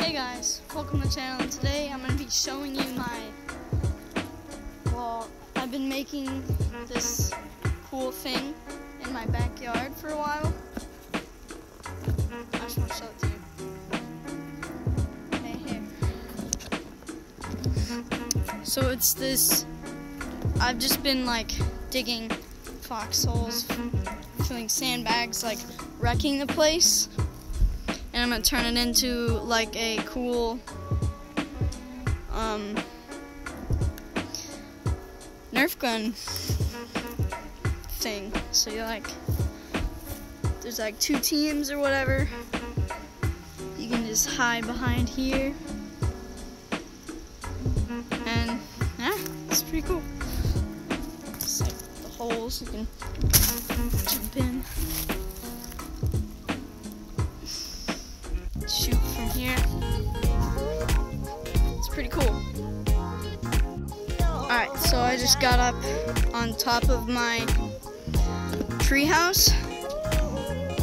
Hey guys, welcome to the channel. Today I'm going to be showing you my, well, I've been making this cool thing in my backyard for a while. I just want to show it to you. Right here. So it's this, I've just been like digging foxholes, filling sandbags, like wrecking the place and I'm gonna turn it into like a cool um, Nerf gun thing. So you like, there's like two teams or whatever. You can just hide behind here, and yeah, it's pretty cool. Just like the holes you can jump in. Shoot from here. It's pretty cool. Alright, so I just got up on top of my treehouse.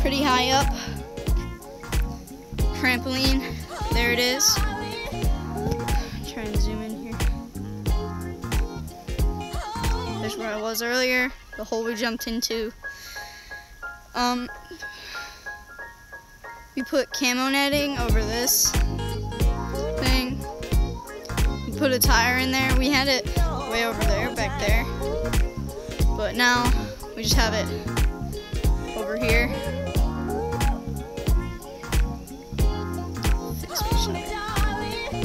Pretty high up. Trampoline. There it is. Try and zoom in here. There's where I was earlier. The hole we jumped into. Um, we put camo netting over this thing. We put a tire in there. We had it way over there, back there. But now we just have it over here.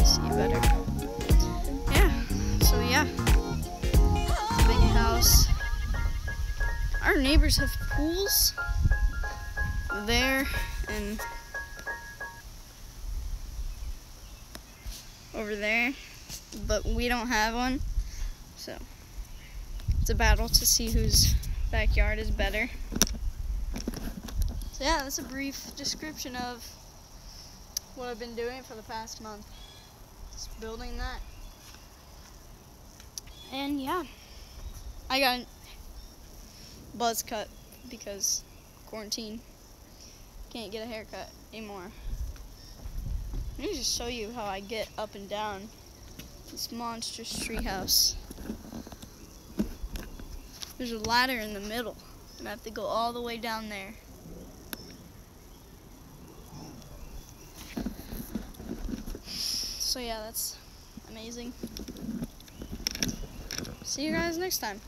See better. Yeah, so yeah. Big house. Our neighbors have pools there and over there, but we don't have one. So it's a battle to see whose backyard is better. So yeah, that's a brief description of what I've been doing for the past month. Just building that. And yeah, I got a buzz cut because quarantine. Can't get a haircut anymore. Let me just show you how I get up and down this monstrous treehouse. There's a ladder in the middle, and I have to go all the way down there. So yeah, that's amazing. See you guys next time.